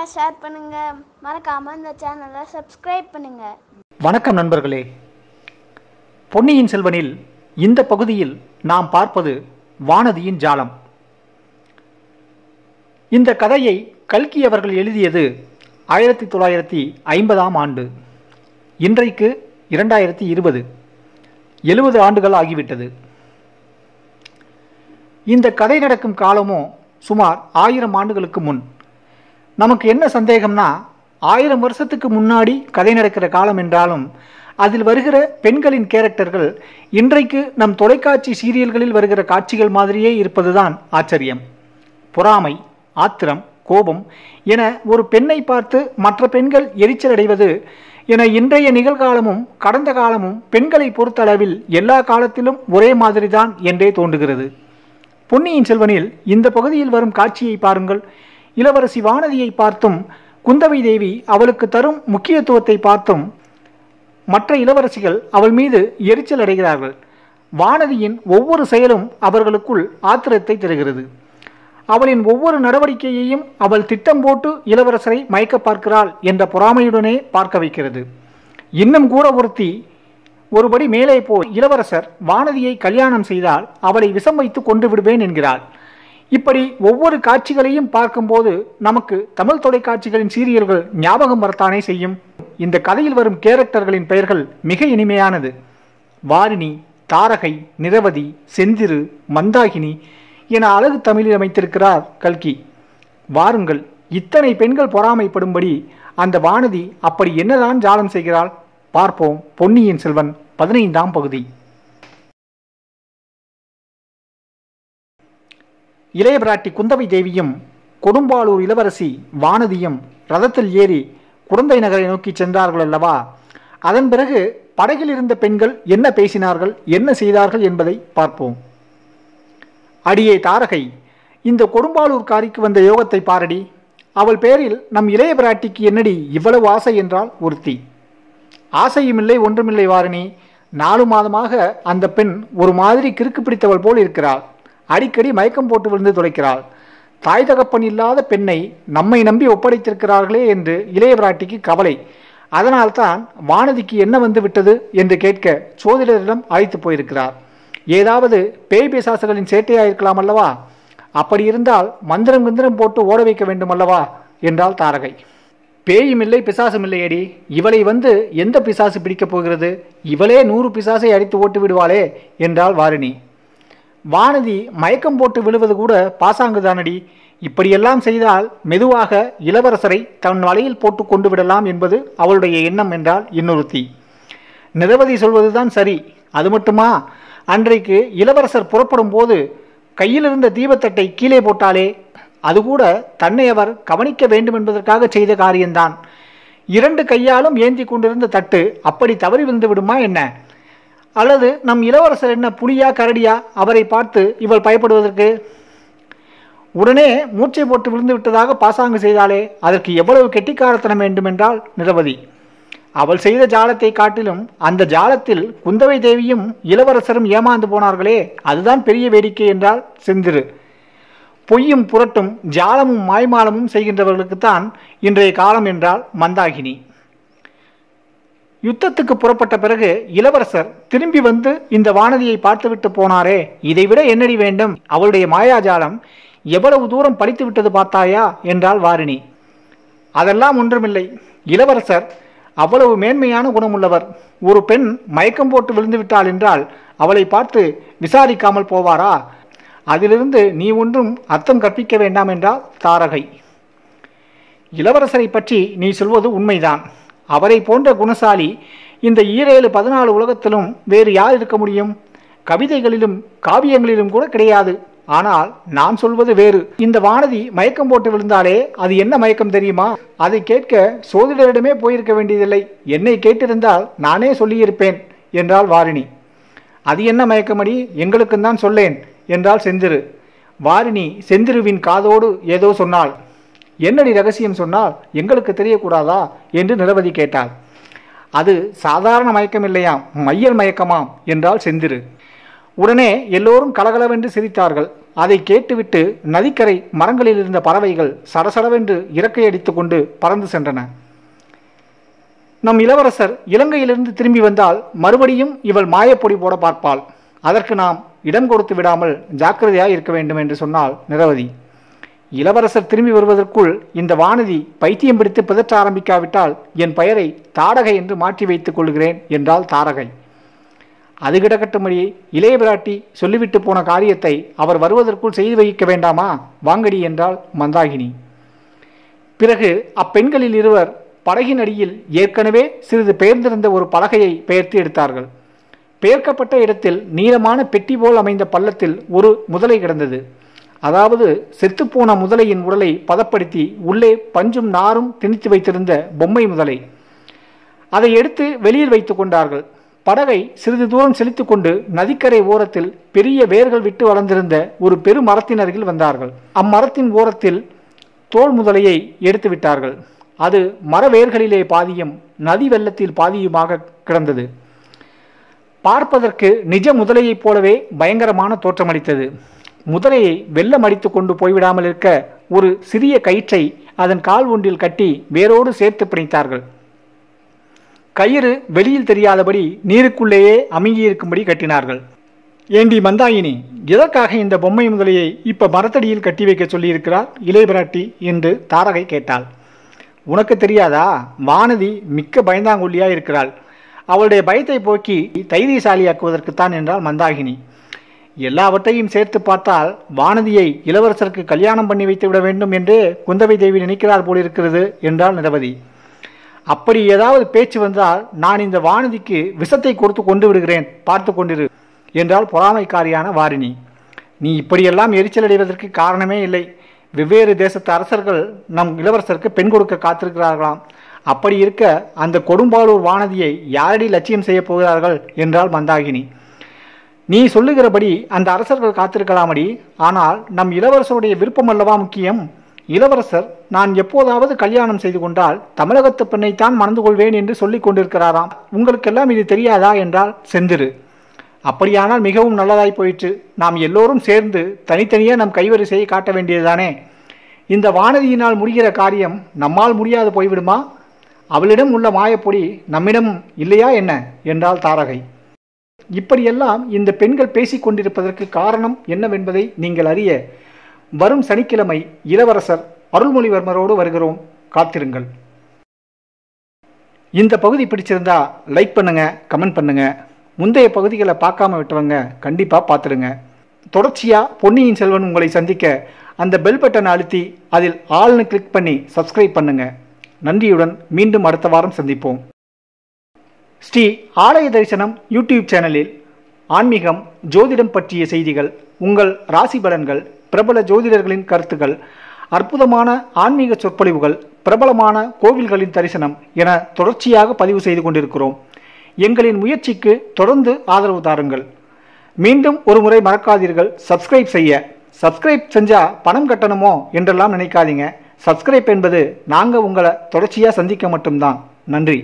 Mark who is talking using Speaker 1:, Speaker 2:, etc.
Speaker 1: Share பண்ணுங்க. மறக்காம இந்த சேனலை சப்ஸ்கிரைப் பண்ணுங்க.
Speaker 2: வணக்கம் நண்பர்களே. பொன்னியின் செல்வனில் இந்த பகுதியில் நாம் பார்ப்பது வானதியின் ஜாலம். இந்த கதையை கல்கி அவர்கள் எழுதியது ஆயிரத்தி தொள்ளாயிரத்தி ஐம்பதாம் ஆண்டு. இன்றைக்கு இரண்டாயிரத்தி இருபது. எழுபது ஆண்டுகள் ஆகிவிட்டது. இந்த கதை நடக்கும் காலமோ சுமார் ஆயிரம் ஆண்டுகளுக்கு முன். நமக்கு என்ன சந்தேகம்னா ஆயிரம் வருஷத்துக்கு முன்னாடி கதை நடக்கிற காலம் என்றாலும் அதில் வருகிற பெண்களின் கேரக்டர்கள் இன்றைக்கு நம் தொலைக்காட்சி சீரியல்களில் வருகிற காட்சிகள் மாதிரியே இருப்பதுதான் ஆச்சரியம். பொறாமை ஆத்திரம் கோபம் என ஒரு பெண்ணை பார்த்து மற்ற பெண்கள் எரிச்சல் அடைவது என இன்றைய நிகழ்காலமும் கடந்த காலமும் பெண்களை பொறுத்தளவில் எல்லா காலத்திலும் ஒரே மாதிரிதான் என்றே தோன்றுகிறது. பொன்னியின் செல்வனில் இந்த பகுதியில் வரும் காட்சியை பாருங்கள். இளவரசி வானதியை பார்த்தும் குந்தவை தேவி அவளுக்கு தரும் முக்கியத்துவத்தை பார்த்தும் மற்ற இளவரசிகள் அவள் மீது எரிச்சல் அடைகிறார்கள். வானதியின் ஒவ்வொரு செயலும் அவர்களுக்குள் ஆத்திரத்தை தருகிறது. அவளின் ஒவ்வொரு நடவடிக்கையையும் அவள் திட்டம் போட்டு இளவரசரை மயக்க பார்க்கிறாள் என்ற பொறாமையுடனே பார்க்க வைக்கிறது. இன்னும் கூட ஒருத்தி ஒருபடி மேலே போய் இளவரசர் வானதியை கல்யாணம் செய்தால் அவளை விஷம் வைத்து கொண்டு விடுவேன் என்கிறாள். இப்படி ஒவ்வொரு காட்சிகளையும் பார்க்கும்போது நமக்கு தமிழ் தொலைக்காட்சிகளின் சீரியல்கள் ஞாபகம் வரத்தானே செய்யும்? இந்த கதையில் வரும் கேரக்டர்களின் பெயர்கள் மிக இனிமையானது. வாரிணி தாரகை நிரவதி செந்திரு மந்தாகினி என அழகு தமிழில் அமைத்திருக்கிறார் கல்கி. வாருங்கள் இத்தனை பெண்கள் பொறாமைப்படும்படி அந்த வானதி அப்படி என்னதான் ஜாலம் செய்கிறாள்? பார்ப்போம் பொன்னியின் செல்வன் பதினைந்தாம் பகுதி. இளைய பிராட்டி குந்தவை தேவியும் கொடும்பாளூர் இளவரசி வானதியும் ரதத்தில் ஏறி குழந்தை நகரை நோக்கி சென்றார்கள் அல்லவா? அதன் பிறகு படகில் இருந்த பெண்கள் என்ன பேசினார்கள் என்ன செய்தார்கள் என்பதை பார்ப்போம். அடியே தாரகை இந்த கொடும்பாளூர் காரிக்கு வந்த யோகத்தை பாரடி. அவள் பேரில் நம் இளைய பிராட்டிக்கு என்னடி இவ்வளவு ஆசை என்றால் ஒருத்தி. ஆசையுமில்லை ஒன்றுமில்லை வாரணி. நாலு மாதமாக அந்த பெண் ஒரு மாதிரி கிறுக்கு பிடித்தவள் போல் இருக்கிறாள். அடிக்கடி மயக்கம் போட்டு விழுந்து துளைக்கிறாள் தாய் தகப்பன் இல்லாத பெண்ணை நம்மை நம்பி ஒப்படைத்திருக்கிறார்களே என்று இளைய பிராட்டிக்கு கவலை. அதனால்தான் வானதிக்கு என்ன வந்து விட்டது என்று கேட்க சோதிடரிடம் அழைத்து போயிருக்கிறார். ஏதாவது பேய் பிசாசுகளின் சேட்டையாயிருக்கலாம் அல்லவா? அப்படி இருந்தால் மந்திரம் கிந்திரம் போட்டு ஓட வைக்க வேண்டும் அல்லவா? என்றாள் தாரகை. பேயும் இல்லை பிசாசும் இல்லையடி இவளை வந்து எந்த பிசாசு பிடிக்கப் போகிறது? இவளே நூறு பிசாசை அடித்து ஓட்டு விடுவாளே என்றாள் வாரிணி. வானதி மயக்கம் போட்டு விழுவது கூட பாசாங்குதானடி. இப்படியெல்லாம் செய்தால் மெதுவாக இளவரசரை தன் வலையில் போட்டு கொண்டு விடலாம் என்பது அவளுடைய எண்ணம் என்றால் இன்னொருத்தி. நிரவதி சொல்வதுதான் சரி அது மட்டுமா? அன்றைக்கு இளவரசர் புறப்படும் போது கையில் இருந்த தீபத்தட்டை கீழே போட்டாலே அது கூட தன்னை அவர் கவனிக்க வேண்டும் என்பதற்காக செய்த காரியம்தான். இரண்டு கையாலும் ஏந்தி கொண்டிருந்த தட்டு அப்படி தவறி விழுந்து விடுமா என்ன? அல்லது நம் இளவரசர் என்ன புலியா கரடியா? அவரை பார்த்து இவள் பயப்படுவதற்கு உடனே மூச்சை போட்டு விழுந்து விட்டதாக பாசாங்கு செய்தாலே அதற்கு எவ்வளவு கெட்டிக்காரத்தனம் வேண்டுமென்றால் நிரவதி அவள் செய்த ஜாலத்தை காட்டிலும் அந்த ஜாலத்தில் குந்தவை தேவியும் இளவரசரும் ஏமாந்து போனார்களே அதுதான் பெரிய வேடிக்கை என்றால் செந்திரு. பொய்யும் புரட்டும் ஜாலமும் மாய்மாலமும் செய்கின்றவர்களுக்குத்தான் இன்றைய காலம் என்றால் மந்தாகினி. யுத்தத்துக்கு புறப்பட்ட பிறகு இளவரசர் திரும்பி வந்து இந்த வானதியை பார்த்துவிட்டு போனாரே. இதைவிட என்னடி வேண்டும்? அவளுடைய மாயாஜாலம் எவ்வளவு தூரம் படித்து விட்டது பார்த்தாயா? என்றாள் வாரிணி. அதெல்லாம் ஒன்றுமில்லை. இளவரசர் அவ்வளவு மேன்மையான குணமுள்ளவர். ஒரு பெண் மயக்கம் போட்டு விழுந்து விட்டாள் என்றால் அவளை பார்த்து விசாரிக்காமல் போவாரா? அதிலிருந்து நீ ஒன்றும் அர்த்தம் கற்பிக்க வேண்டாம் என்றால் தாரகை. இளவரசரை பற்றி நீ சொல்வது உண்மைதான். அவரை போன்ற குணசாலி இந்த ஈரேழு பதினாலு உலகத்திலும் வேறு யார் இருக்க முடியும்? கவிதைகளிலும் காவியங்களிலும் கூட கிடையாது. ஆனால் நான் சொல்வது வேறு. இந்த வானதி மயக்கம் போட்டு விழுந்தாலே அது என்ன மயக்கம் தெரியுமா? அதை கேட்க சோதிடரிடமே போயிருக்க வேண்டியதில்லை. என்னை கேட்டிருந்தால் நானே சொல்லியிருப்பேன் என்றாள் வாரிணி. அது என்ன மயக்கமடி? எங்களுக்கும் தான் சொல்லேன் என்றாள் செந்திரு. வாரிணி செந்திருவின் காதோடு ஏதோ சொன்னாள். என்னடி ரகசியம் சொன்னால் எங்களுக்கு தெரியக்கூடாதா? என்று நிரவதி கேட்டாள். அது சாதாரண மயக்கம் இல்லையாம் மையல் மயக்கமாம் என்றால் செந்திரு உடனே எல்லோரும் கலகலவென்று சிரித்தார்கள். அதை கேட்டுவிட்டு நதிக்கரை மரங்களில் இருந்த பறவைகள் சடசடவென்று இறக்கை அடித்து கொண்டு பறந்து சென்றன. நம் இளவரசர் இலங்கையிலிருந்து திரும்பி வந்தால் மறுபடியும் இவள் மாயப்பொடி போட பார்ப்பாள். அதற்கு நாம் இடம் கொடுத்து விடாமல் ஜாக்கிரதையாக இருக்க வேண்டும் என்று சொன்னால் நிரவதி. இளவரசர் திரும்பி வருவதற்குள் இந்த வானதி பைத்தியம் பிடித்து பிதற்ற ஆரம்பிக்காவிட்டால் என் பெயரை தாடகை என்று மாற்றி வைத்துக் கொள்கிறேன் என்றால் தாரகை. அது கிடக்கட்டும்படி இளைய பிராட்டி சொல்லிவிட்டு போன காரியத்தை அவர் வருவதற்குள் செய்து வைக்க வேண்டாமா? வாங்கடி என்றால் மந்தாகினி. பிறகு அப்பெண்களில் இருவர் படகின் அடியில் ஏற்கனவே சிறிது பெயர்ந்திருந்த ஒரு பலகையை பெயர்த்து எடுத்தார்கள். பெயர்க்கப்பட்ட இடத்தில் நீளமான பெட்டி போல் அமைந்த பள்ளத்தில் ஒரு முதலை கிடந்தது. அதாவது செத்துப்போன முதலையின் உடலை பதப்படுத்தி உள்ளே பஞ்சும் நாரும் திணித்து வைத்திருந்த பொம்மை முதலை. அதை எடுத்து வெளியில் வைத்து கொண்டார்கள். படகை சிறிது தூரம் செலுத்திக் கொண்டு நதிக்கரை ஓரத்தில் பெரிய வேர்கள் விட்டு வளர்ந்திருந்த ஒரு பெரு மரத்தின் அருகில் வந்தார்கள். அம்மரத்தின் ஓரத்தில் தோல் முதலையை எடுத்து விட்டார்கள். அது மர வேர்களிலே பாதியும் நதி வெள்ளத்தில் பாதியுமாக கிடந்தது. பார்ப்பதற்கு நிஜ முதலையைப் போலவே பயங்கரமான தோற்றமளித்தது. முதலையை வெள்ளம் அடித்து கொண்டு போய்விடாமல் இருக்க ஒரு சிறிய கயிற்றை அதன் கால் ஒன்றில் கட்டி வேரோடு சேர்த்து பிணைத்தார்கள். கயிறு வெளியில் தெரியாதபடி நீருக்குள்ளேயே அமுங்கியிருக்கும்படி கட்டினார்கள். ஏண்டி மந்தாயினி எதற்காக இந்த பொம்மை முதலையை இப்ப மரத்தடியில் கட்டி வைக்க சொல்லியிருக்கிறார் இளையபிராட்டி? என்று தாரகை கேட்டாள். உனக்கு தெரியாதா? வானதி மிக்க பயந்தாங்கொல்லியா இருக்கிறாள் அவளுடைய பயத்தை போக்கி தைரியசாலியாக்குவதற்குத்தான் என்றால் மந்தாகினி. எல்லாவற்றையும் சேர்த்து பார்த்தால் வானதியை இளவரசருக்கு கல்யாணம் பண்ணி வைத்து விட வேண்டும் என்று குந்தவை தேவி நினைக்கிறார் போலிருக்கிறது என்றால் நிரவதி. அப்படி ஏதாவது பேச்சு வந்தால் நான் இந்த வானதிக்கு விஷத்தை கொடுத்து கொண்டு விடுகிறேன் பார்த்து கொண்டிரு என்றால் பொறாமைக்காரியான வாரிணி. நீ இப்படியெல்லாம் எரிச்சல் அடைவதற்கு காரணமே இல்லை. வெவ்வேறு தேசத்து அரசர்கள் நம் இளவரசருக்கு பெண் கொடுக்க காத்திருக்கிறார்களாம். அப்படி இருக்க அந்த கொடும்பாலூர் வானதியை யாரடி லட்சியம் செய்ய போகிறார்கள் என்றால் மந்தாகினி. நீ சொல்லுகிறபடி அந்த அரசர்கள் காத்திருக்கலாமடி. ஆனால் நம் இளவரசருடைய விருப்பம் அல்லவா முக்கியம்? இளவரசர் நான் எப்போதாவது கல்யாணம் செய்து கொண்டால் தமிழகத்து பெண்ணைத்தான் மணந்து கொள்வேன் என்று சொல்லிக் கொண்டிருக்கிறாராம். உங்களுக்கெல்லாம் இது தெரியாதா என்றால் செந்திரு. அப்படியானால் மிகவும் நல்லதாய் போயிற்று. நாம் எல்லோரும் சேர்ந்து தனித்தனியே நம் கைவரிசையை காட்ட வேண்டியதுதானே. இந்த வானதியினால் முடிகிற காரியம் நம்மால் முடியாது போய்விடுமா? அவளிடம் உள்ள மாயப்பொடி நம்மிடம் இல்லையா என்ன? என்றால் தாரகை. இப்படியெல்லாம் இந்த பெண்கள் பேசிக் கொண்டிருப்பதற்கு காரணம் என்னவென்பதை நீங்கள் அறிய வரும் சனிக்கிழமை இளவரசர் அருள்மொழிவர்மரோடு வருகிறோம். காத்திருங்கள். இந்த பகுதி பிடிச்சிருந்தா லைக் பண்ணுங்க கமெண்ட் பண்ணுங்க. முந்தைய பகுதிகளை பார்க்காம விட்டவங்க கண்டிப்பாக பார்த்துடுங்க. தொடர்ச்சியாக பொன்னியின் செல்வன் உங்களை சந்திக்க அந்த பெல் பட்டனை அழுத்தி அதில் ஆள்னு கிளிக் பண்ணி சப்ஸ்கிரைப் பண்ணுங்க. நன்றியுடன் மீண்டும் அடுத்த வாரம் சந்திப்போம். ஸ்ரீ ஆலய தரிசனம் யூடியூப் சேனலில் ஆன்மீகம் ஜோதிடம் பற்றிய செய்திகள் உங்கள் ராசி பலன்கள் பிரபல ஜோதிடர்களின் கருத்துக்கள் அற்புதமான ஆன்மீக சொற்பொழிவுகள் பிரபலமான கோவில்களின் தரிசனம் என தொடர்ச்சியாக பதிவு செய்து கொண்டிருக்கிறோம். எங்களின் முயற்சிக்கு தொடர்ந்து ஆதரவு தாருங்கள். மீண்டும் ஒரு முறை மறக்காதீர்கள். சப்ஸ்கிரைப் செய்ய. சப்ஸ்கிரைப் செஞ்சால் பணம் கட்டணுமோ என்றெல்லாம் நினைக்காதீங்க. சப்ஸ்கிரைப் என்பது நாங்கள் உங்களை தொடர்ச்சியாக சந்திக்க மட்டும்தான். நன்றி.